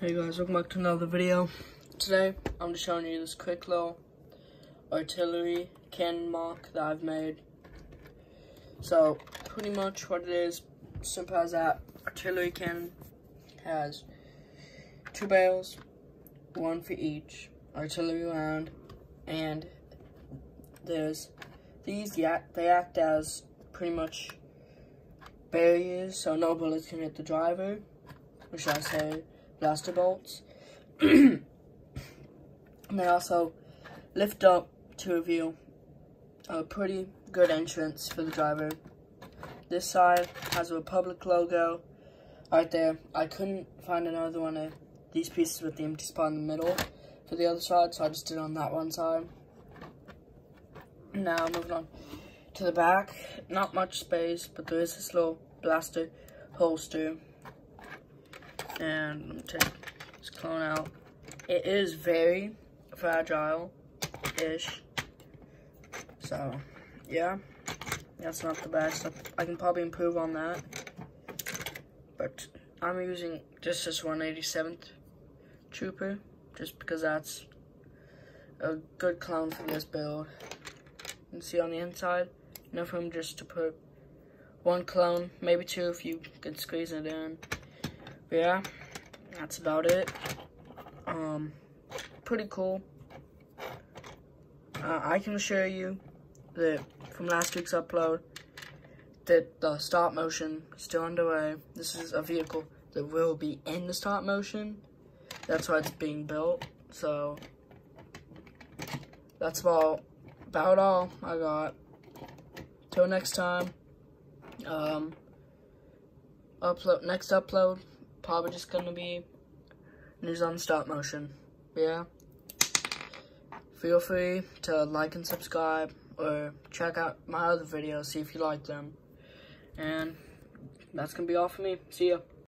Hey guys, welcome back to another video. Today, I'm just showing you this quick little artillery cannon MOC that I've made. So, pretty much what it is, simple as that. Artillery cannon has two barrels, one for each artillery round, and there's these, yeah, they act as pretty much barriers, so no bullets can hit the driver, should I say, blaster bolts. and they also lift up to reveal a pretty good entrance for the driver. This side has a Republic logo right there. I couldn't find another one of these pieces with the empty spot in the middle for the other side, so I just did on that one side. Now moving on to the back, not much space, but there is this little blaster holster and let me take this clone out. It is very fragile-ish. So, yeah, that's not the best. I can probably improve on that. But I'm using just this 187th Trooper, just because that's a good clone for this build. You can see on the inside, enough room just to put one clone, maybe two if you can squeeze it in yeah, that's about it. Um, pretty cool. Uh, I can assure you that from last week's upload that the stop motion is still underway. This is a vehicle that will be in the stop motion. That's why it's being built. So that's about about all I got. Till next time. Um, upload next upload probably just gonna be news on stop motion. Yeah. Feel free to like and subscribe or check out my other videos, see if you like them. And that's gonna be all for me. See ya.